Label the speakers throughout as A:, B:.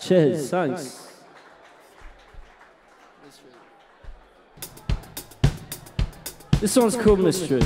A: Cheers, thanks. This one's called Mystery.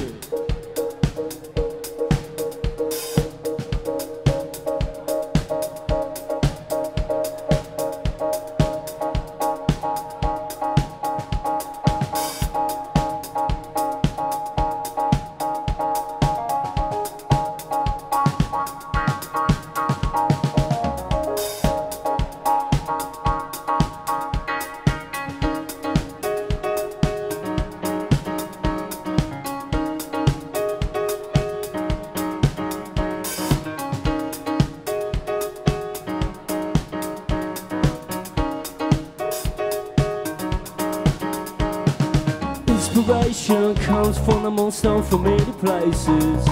A: Inspiration comes from the most unfamiliar places.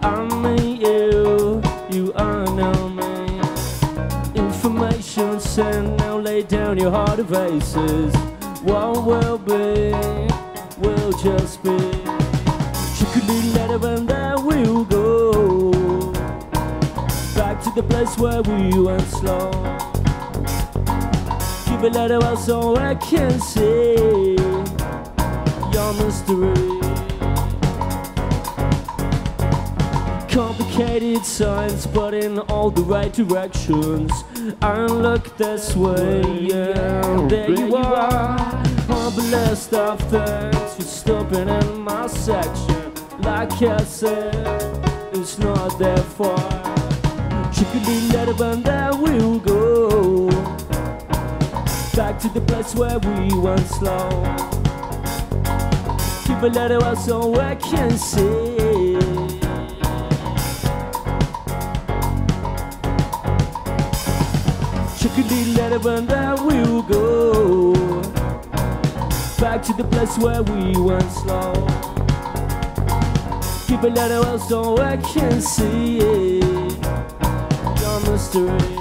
A: I mean you, you are now me. Information sent now, lay down your heart of aces. What will be, will just be. Chickadee letter and there we'll go. Back to the place where we went slow. Give a letter so I can see mystery. Complicated signs, but in all the right directions. I look this way, yeah. There you are. Humble list of thanks for stopping in my section. Like I said, it's not that far. Chickadee let it burn, there we'll go. Back to the place where we went slow keep a letter out so I can see. Chickadee letter and there we'll go. Back to the place where we went slow. Keep a letter out so I can see. Your mystery.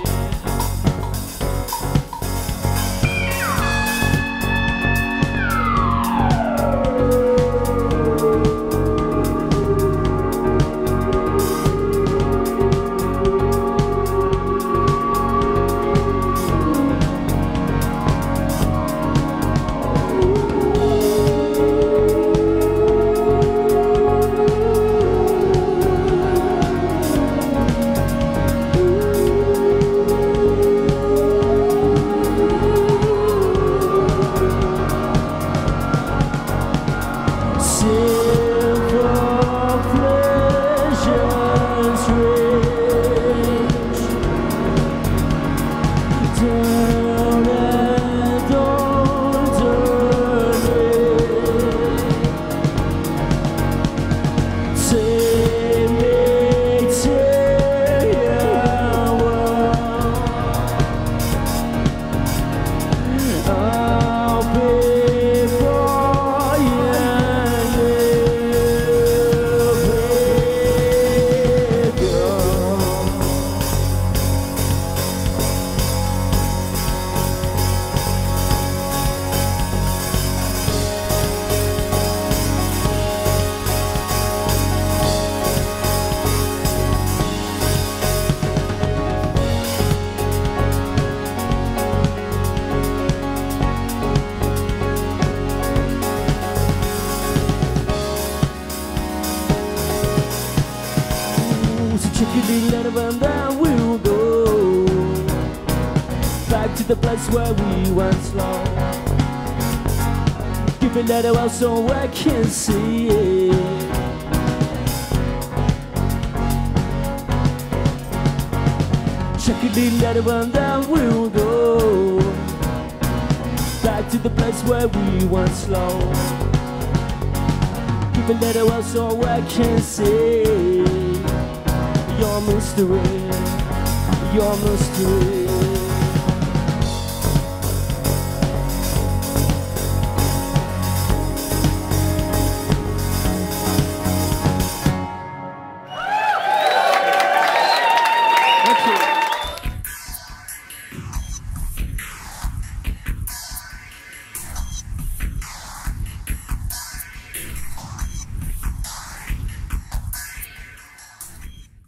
A: Chickadee let it run down, we'll go. Back to the place where we went slow Give a letter out so I can see it. Let it run down, we'll go. Back to the place where we went slow Give a letter out so I can see your mystery, your mystery.